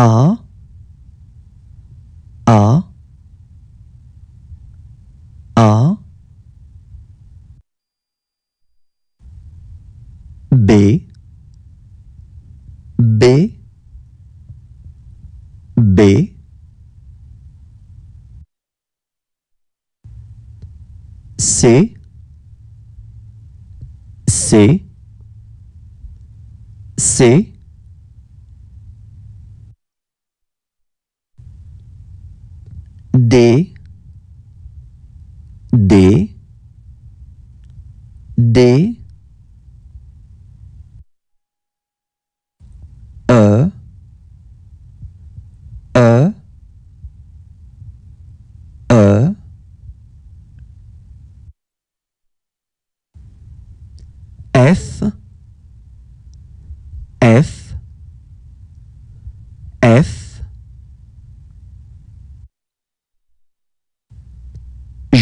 A. A. A. B. B. B. C. C. C D D D E E E. F F F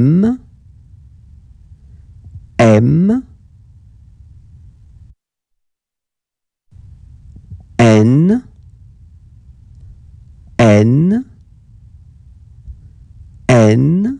M. M. N. N. N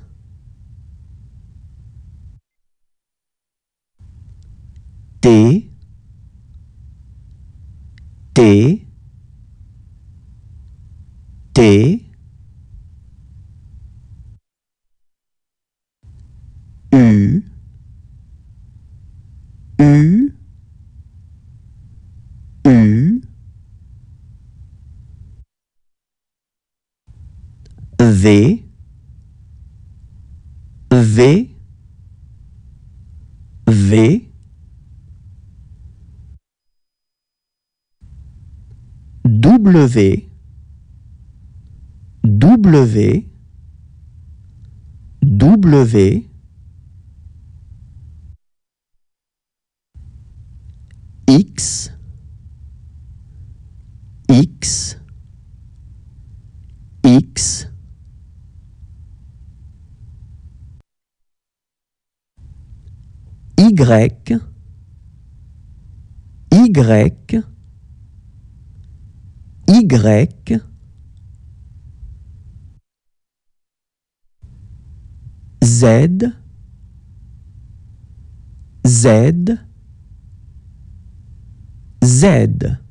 T T T. U U U. V V V W W W X X X Y Y Y. Z. Z. Z